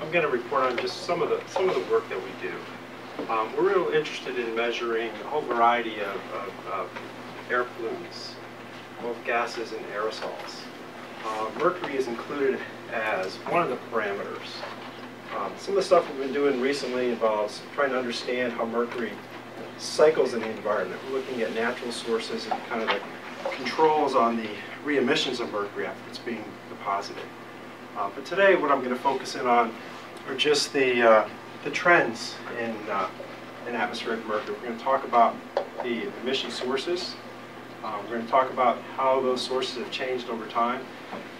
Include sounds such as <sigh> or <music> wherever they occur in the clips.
I'm going to report on just some of the some of the work that we do. Um, we're real interested in measuring a whole variety of, of, of air pollutants, both gases and aerosols. Uh, mercury is included as one of the parameters. Um, some of the stuff we've been doing recently involves trying to understand how mercury cycles in the environment. We're looking at natural sources and kind of the controls on the re-emissions of mercury after it's being deposited. Uh, but today what I'm going to focus in on are just the, uh, the trends in, uh, in atmospheric mercury. We're going to talk about the emission sources. Uh, we're going to talk about how those sources have changed over time.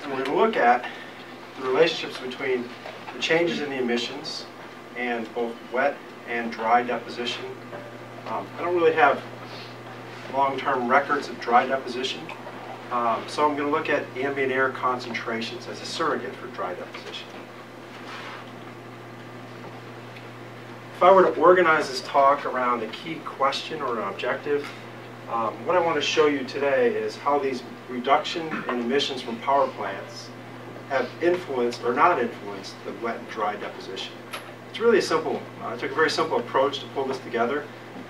And we're going to look at the relationships between the changes in the emissions and both wet and dry deposition. Um, I don't really have long-term records of dry deposition, um, so I'm going to look at ambient air concentrations as a surrogate for dry deposition. If I were to organize this talk around a key question or an objective, um, what I want to show you today is how these reduction in emissions from power plants have influenced or not influenced the wet and dry deposition. It's really a simple. Uh, I took a very simple approach to pull this together.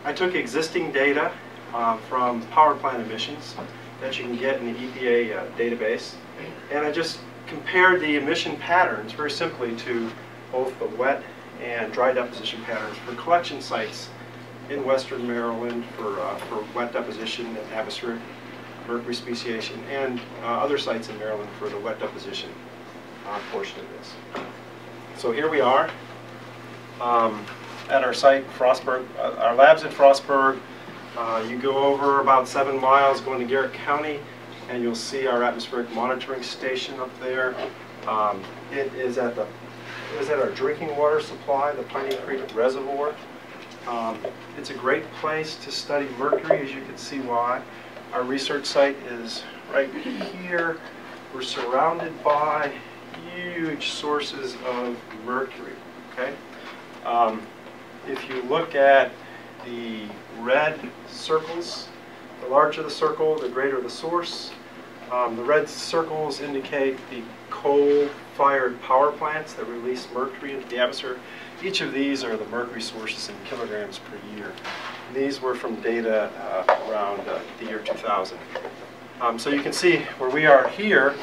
I took existing data uh, from power plant emissions that you can get in the EPA uh, database, and I just compared the emission patterns very simply to both the wet and dry deposition patterns for collection sites in western Maryland for, uh, for wet deposition and atmospheric mercury speciation, and uh, other sites in Maryland for the wet deposition uh, portion of this. So here we are um, at our site, Frostburg. Uh, our lab's in Frostburg. Uh, you go over about seven miles going to Garrett County, and you'll see our atmospheric monitoring station up there. Um, it is at the is at our drinking water supply, the Piney Creek Reservoir. Um, it's a great place to study mercury, as you can see why. Our research site is right here. We're surrounded by huge sources of mercury. Okay, um, if you look at the red circles, the larger the circle, the greater the source. Um, the red circles indicate the coal-fired power plants that release mercury into the atmosphere. Each of these are the mercury sources in kilograms per year. And these were from data uh, around uh, the year 2000. Um, so you can see where we are here,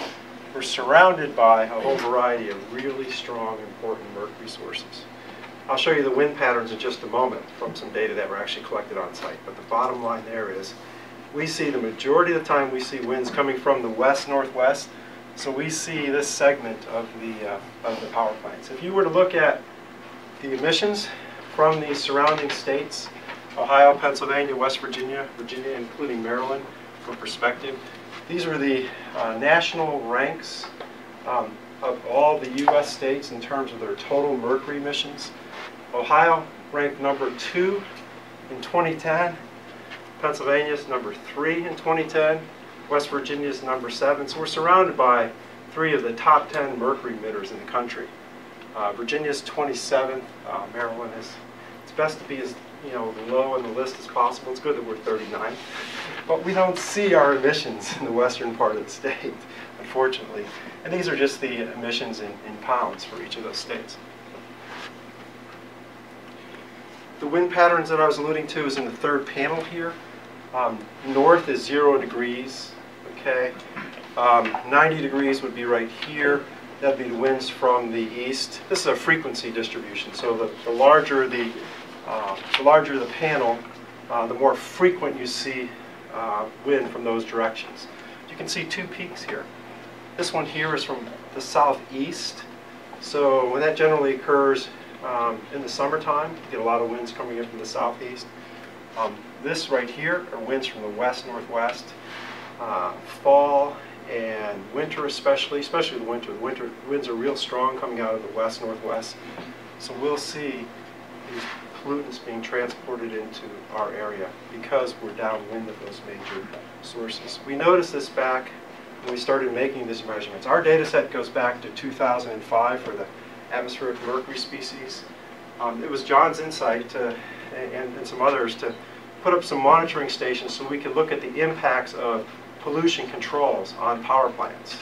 we're surrounded by a whole variety of really strong, important mercury sources. I'll show you the wind patterns in just a moment from some data that were actually collected on site. But the bottom line there is we see the majority of the time we see winds coming from the west-northwest. So we see this segment of the, uh, of the power plants. If you were to look at the emissions from the surrounding states, Ohio, Pennsylvania, West Virginia, Virginia, including Maryland, for perspective, these are the uh, national ranks um, of all the U.S. states in terms of their total mercury emissions. Ohio ranked number two in 2010. Pennsylvania is number three in 2010. West Virginia is number seven. So we're surrounded by three of the top 10 mercury emitters in the country. Uh, Virginia is 27th. Uh, Maryland is, it's best to be as you know, low on the list as possible. It's good that we're 39. But we don't see our emissions in the western part of the state, unfortunately. And these are just the emissions in, in pounds for each of those states. The wind patterns that I was alluding to is in the third panel here. Um, north is zero degrees, okay? Um, 90 degrees would be right here. That'd be the winds from the east. This is a frequency distribution, so the, the larger the, uh, the larger the panel, uh, the more frequent you see uh, wind from those directions. You can see two peaks here. This one here is from the southeast. So when that generally occurs, um, in the summertime, you get a lot of winds coming in from the southeast. Um, this right here are winds from the west-northwest. Uh, fall and winter especially, especially the winter. The winter winds are real strong coming out of the west-northwest. So we'll see these pollutants being transported into our area because we're downwind of those major sources. We noticed this back when we started making these measurements. Our data set goes back to 2005 for the atmospheric mercury species. Um, it was John's insight to, and, and some others to put up some monitoring stations so we could look at the impacts of pollution controls on power plants.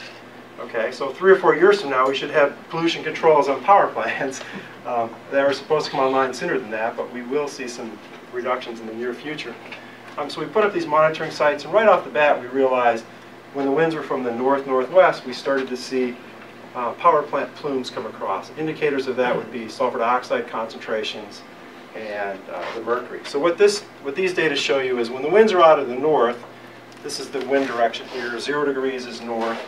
Okay, so three or four years from now, we should have pollution controls on power plants. <laughs> Um, They were supposed to come online sooner than that, but we will see some reductions in the near future. Um, So we put up these monitoring sites, and right off the bat, we realized when the winds were from the north-northwest, we started to see uh, power plant plumes come across. Indicators of that would be sulfur dioxide concentrations and uh, the mercury. So what this, what these data show you is when the winds are out of the north, this is the wind direction here, zero degrees is north.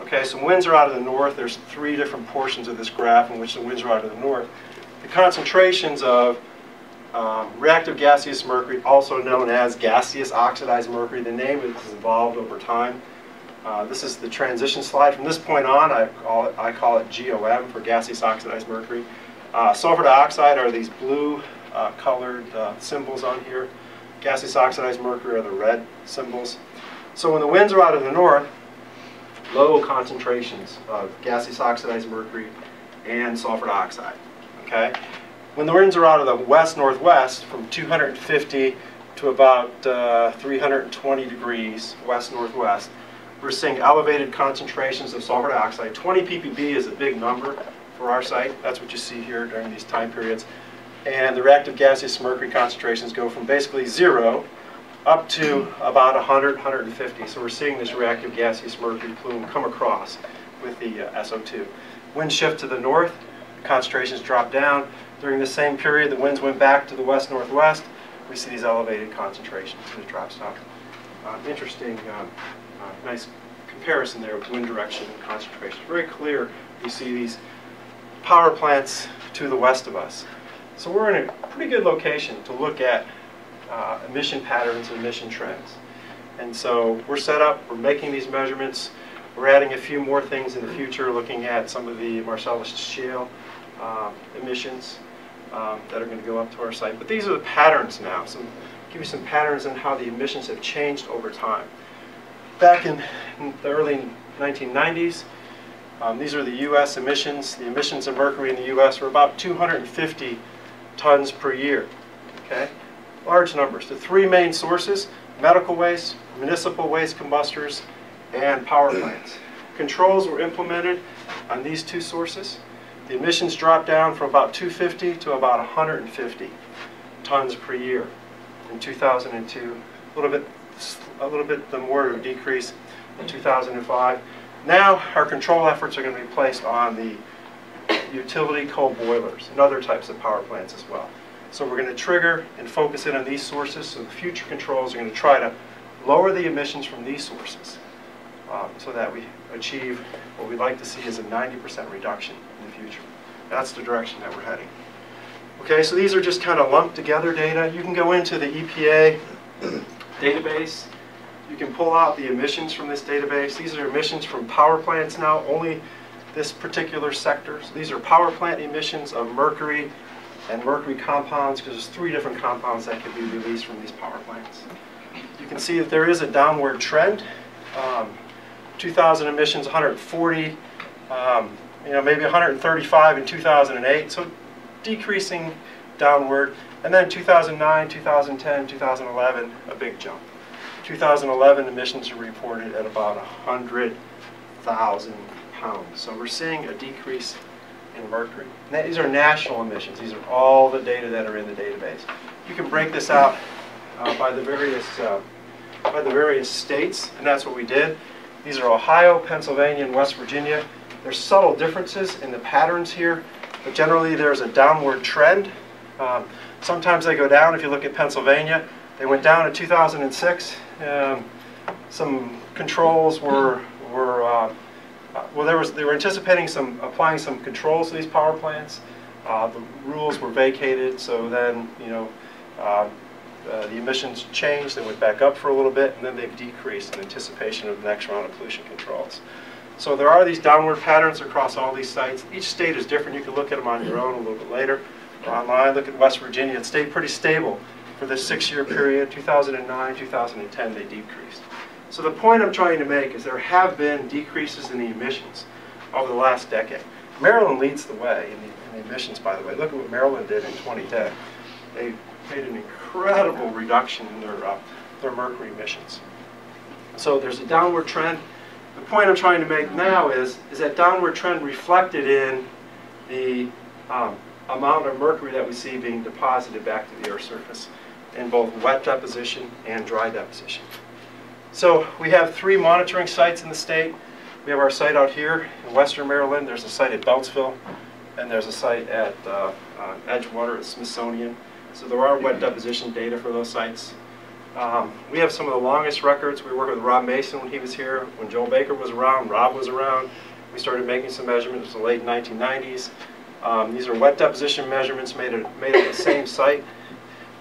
Okay, so winds are out of the north, there's three different portions of this graph in which the winds are out of the north. The concentrations of um, reactive gaseous mercury, also known as gaseous oxidized mercury, the name has evolved over time. Uh, this is the transition slide. From this point on, I call it, I call it GOM for gaseous oxidized mercury. Uh, sulfur dioxide are these blue uh, colored uh, symbols on here. Gaseous oxidized mercury are the red symbols. So when the winds are out of the north, low concentrations of gaseous oxidized mercury and sulfur dioxide. Okay? When the winds are out of the west-northwest, from 250 to about uh, 320 degrees west-northwest, we're seeing elevated concentrations of sulfur dioxide. 20 ppb is a big number for our site. That's what you see here during these time periods. And the reactive gaseous mercury concentrations go from basically zero up to about 100, 150. So we're seeing this reactive gaseous mercury plume come across with the uh, SO2. Wind shift to the north, concentrations drop down. During the same period, the winds went back to the west-northwest. We see these elevated concentrations, and it drops down. Uh, interesting, um, nice comparison there with wind direction and concentration. Very clear, you see these power plants to the west of us. So we're in a pretty good location to look at uh, emission patterns and emission trends. And so we're set up, we're making these measurements, we're adding a few more things in the future, looking at some of the Marcellus shale um, emissions um, that are going to go up to our site. But these are the patterns now, some, give you some patterns in how the emissions have changed over time. Back in, the early 1990s, um, these are the U.S. emissions. The emissions of mercury in the U.S. were about 250 tons per year. Okay, large numbers. The three main sources: medical waste, municipal waste combustors, and power plants. Controls were implemented on these two sources. The emissions dropped down from about 250 to about 150 tons per year in 2002. A little bit, a little bit more of a decrease in 2005. Now our control efforts are going to be placed on the utility coal boilers and other types of power plants as well. So we're going to trigger and focus in on these sources. So the future controls are going to try to lower the emissions from these sources um, so that we achieve what we'd like to see is a 90% reduction in the future. That's the direction that we're heading. Okay, so these are just kind of lumped together data. You can go into the EPA database. You can pull out the emissions from this database. These are emissions from power plants now, only this particular sector. So these are power plant emissions of mercury and mercury compounds, because there's three different compounds that can be released from these power plants. You can see that there is a downward trend. Um, 2000 emissions, 140, um, you know, maybe 135 in 2008, so decreasing downward. And then 2009, 2010, 2011, a big jump. 2011 emissions are reported at about 100,000 pounds. So we're seeing a decrease in mercury. These are national emissions. These are all the data that are in the database. You can break this out uh, by the various uh, by the various states, and that's what we did. These are Ohio, Pennsylvania, and West Virginia. There's subtle differences in the patterns here, but generally there's a downward trend. Um, sometimes they go down. If you look at Pennsylvania, they went down in 2006. Um, some controls were were uh, well, there was they were anticipating some applying some controls to these power plants. Uh, the rules were vacated, so then you know uh, uh, the emissions changed. They went back up for a little bit, and then they've decreased in anticipation of the next round of pollution controls. So there are these downward patterns across all these sites. Each state is different. You can look at them on your own a little bit later or online. Look at West Virginia. It stayed pretty stable for this six-year period. 2009, 2010, they decreased. So the point I'm trying to make is there have been decreases in the emissions over the last decade. Maryland leads the way in the, in the emissions, by the way. Look at what Maryland did in 2010. They made an incredible reduction in their, uh, their mercury emissions. So there's a downward trend. the point I'm trying to make now is, is that downward trend reflected in the um, amount of mercury that we see being deposited back to the Earth's surface in both wet deposition and dry deposition. So we have three monitoring sites in the state. We have our site out here in western Maryland. There's a site at Beltsville, and there's a site at uh, uh, Edgewater at Smithsonian. So there are wet deposition data for those sites. Um, we have some of the longest records. We worked with Rob Mason when he was here. When Joel Baker was around, Rob was around. We started making some measurements in the late 1990s. Um, these are wet deposition measurements made at, made at the same site.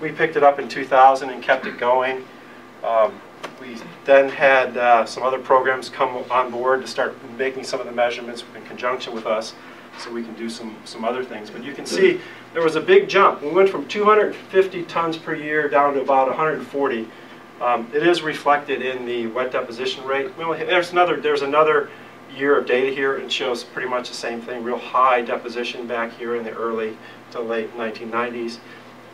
We picked it up in 2000 and kept it going. Um, we then had uh, some other programs come on board to start making some of the measurements in conjunction with us so we can do some, some other things. But you can see there was a big jump. We went from 250 tons per year down to about 140. Um, it is reflected in the wet deposition rate. there's another, there's another year of data here. and shows pretty much the same thing, real high deposition back here in the early to late 1990s.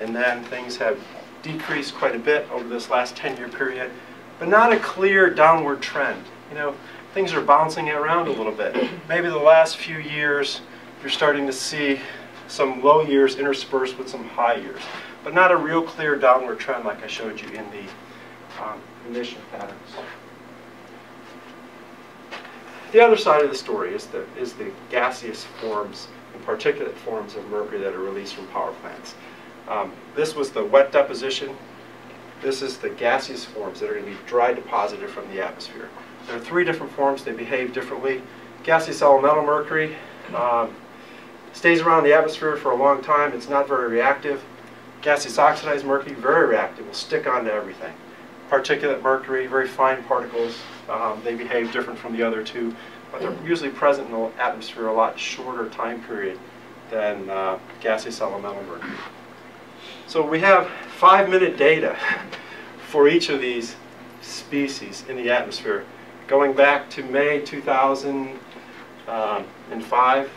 And then things have decreased quite a bit over this last 10-year period, but not a clear downward trend. You know, things are bouncing around a little bit. Maybe the last few years, you're starting to see some low years interspersed with some high years, but not a real clear downward trend like I showed you in the um, emission patterns. The other side of the story is the, is the gaseous forms and particulate forms of mercury that are released from power plants. Um, this was the wet deposition. This is the gaseous forms that are going to be dry deposited from the atmosphere. There are three different forms. They behave differently. Gaseous elemental mercury um, stays around the atmosphere for a long time. It's not very reactive. Gaseous oxidized mercury, very reactive, will stick onto everything. Particulate mercury, very fine particles, um, they behave different from the other two, but they're usually present in the atmosphere a lot shorter time period than uh, gaseous elemental mercury. So we have five minute data for each of these species in the atmosphere going back to May 2005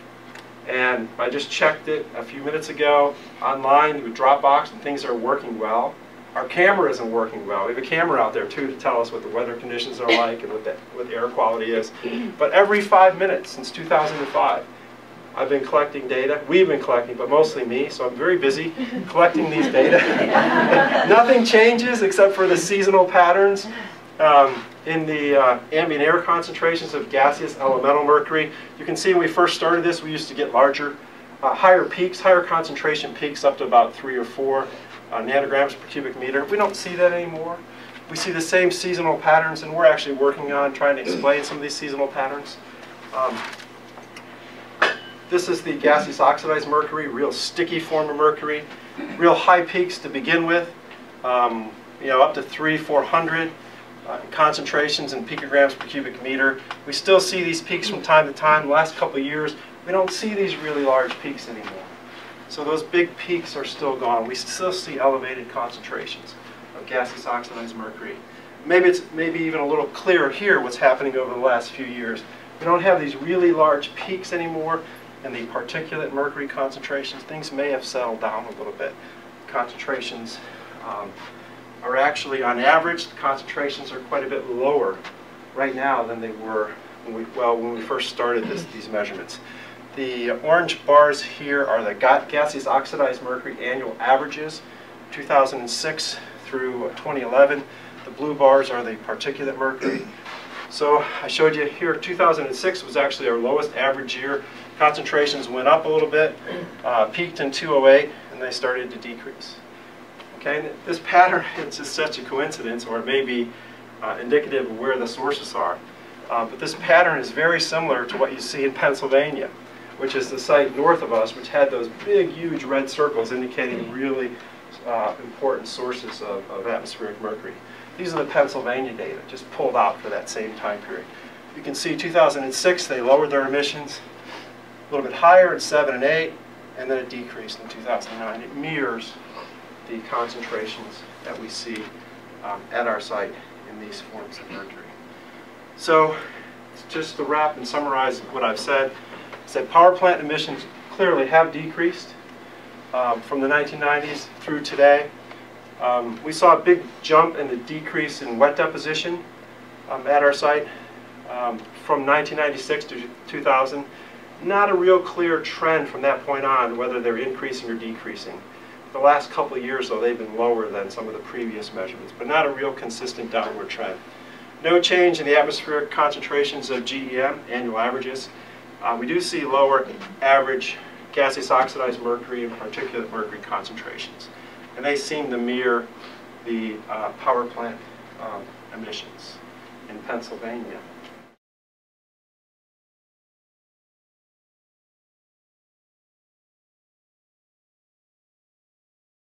and I just checked it a few minutes ago online with Dropbox and things are working well. Our camera isn't working well. We have a camera out there too to tell us what the weather conditions are like and what the, what the air quality is. But every five minutes since 2005, I've been collecting data. We've been collecting, but mostly me, so I'm very busy <laughs> collecting these data. <laughs> Nothing changes except for the seasonal patterns. Um, in the uh, ambient air concentrations of gaseous elemental mercury. You can see when we first started this, we used to get larger, uh, higher peaks, higher concentration peaks up to about three or four uh, nanograms per cubic meter. We don't see that anymore. We see the same seasonal patterns, and we're actually working on trying to explain some of these seasonal patterns. Um, this is the gaseous oxidized mercury, real sticky form of mercury, real high peaks to begin with, um, you know, up to three, 400 uh, concentrations in picograms per cubic meter. We still see these peaks from time to time. The last couple of years, we don't see these really large peaks anymore. So those big peaks are still gone. We still see elevated concentrations of gaseous oxidized mercury. Maybe it's maybe even a little clearer here what's happening over the last few years. We don't have these really large peaks anymore and the particulate mercury concentrations. Things may have settled down a little bit. Concentrations um, are actually, on average, the concentrations are quite a bit lower right now than they were when we, well, when we first started this, these measurements. The orange bars here are the gaseous oxidized mercury annual averages, 2006 through 2011. The blue bars are the particulate mercury. So I showed you here 2006 was actually our lowest average year. Concentrations went up a little bit, uh, peaked in 208, and they started to decrease. Okay, this pattern <laughs> is just such a coincidence, or it may be uh, indicative of where the sources are. Uh, but this pattern is very similar to what you see in Pennsylvania, which is the site north of us, which had those big, huge red circles indicating really uh, important sources of, of, atmospheric mercury. These are the Pennsylvania data, just pulled out for that same time period. You can see 2006, they lowered their emissions a little bit higher in 7 and 8, and then it decreased in 2009. It mirrors the concentrations that we see um, at our site in these forms of mercury. So just to wrap and summarize what I've said, I said power plant emissions clearly have decreased um, from the 1990s through today. Um, we saw a big jump in the decrease in wet deposition um, at our site. um, from 1996 to 2000, not a real clear trend from that point on whether they're increasing or decreasing. The last couple of years, though, they've been lower than some of the previous measurements, but not a real consistent downward trend. No change in the atmospheric concentrations of GEM, annual averages. Uh, we do see lower average gaseous oxidized mercury and particulate mercury concentrations. And they seem to mirror the uh, power plant um, emissions in Pennsylvania.